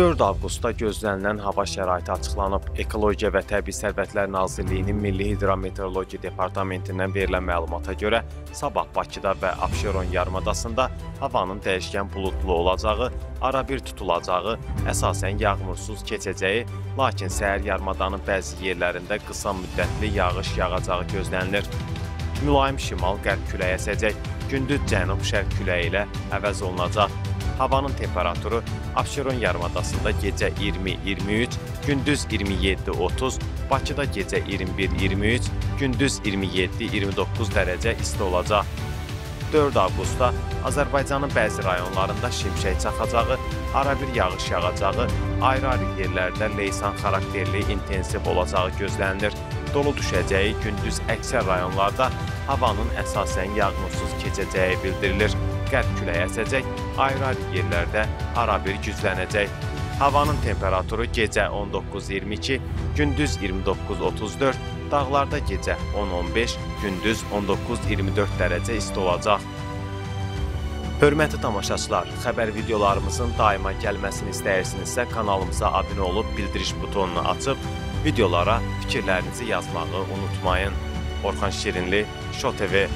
4 avqustda gözlənilən hava şəraiti açıqlanıb. Ekologiya və Təbii Sərvətlər Nazirliyinin Milli Hidrometeorologiya Departamentindən verilən məlumata görə, sabah Bakıda və Abşeron yarımadasında havanın dəyişkən buludlu olacağı, arabir tutulacağı, əsasən yağmursuz keçəcəyi, lakin səhər yarımadanın bəzi yerlərində qısa müddətli yağış yağacağı gözlənilir. Mülayim şimal-qərb küləyi əsəcək, gündüz cənub-şərq küləyi ilə əvəz olunacaq. Havanın temperaturu Abşeron yarımadasında gecə 20-23, gündüz 27-30, Bakıda gecə 21-23, gündüz 27-29 dərəcə isti olacaq. 4 avqustda Azərbaycanın bəzi rayonlarında şimşək çaxacağı, arabir yağış yağacağı, ayrı-ayrı yerlərdə leysan xarakterli intensiv olacağı gözlənilir. Dolu düşəcəyi gündüz əksər rayonlarda havanın əsasən yağmursuz keçəcəyi bildirilir. Qərb küləyi əsəcək, ayrı-ayrı yerlərdə arabir güclənəcək. Havanın temperaturu gecə 19-22, gündüz 29-34, dağlarda gecə 10-15, gündüz 19-24 dərəcə isti olacaq. Hörmətli tamaşaçılar, xəbər videolarımızın daima gəlməsini istəyirsinizsə kanalımıza abunə olub bildiriş butonunu açıb videolara fikirlərinizi yazmağı unutmayın. Orxan Şirinli, Şo TV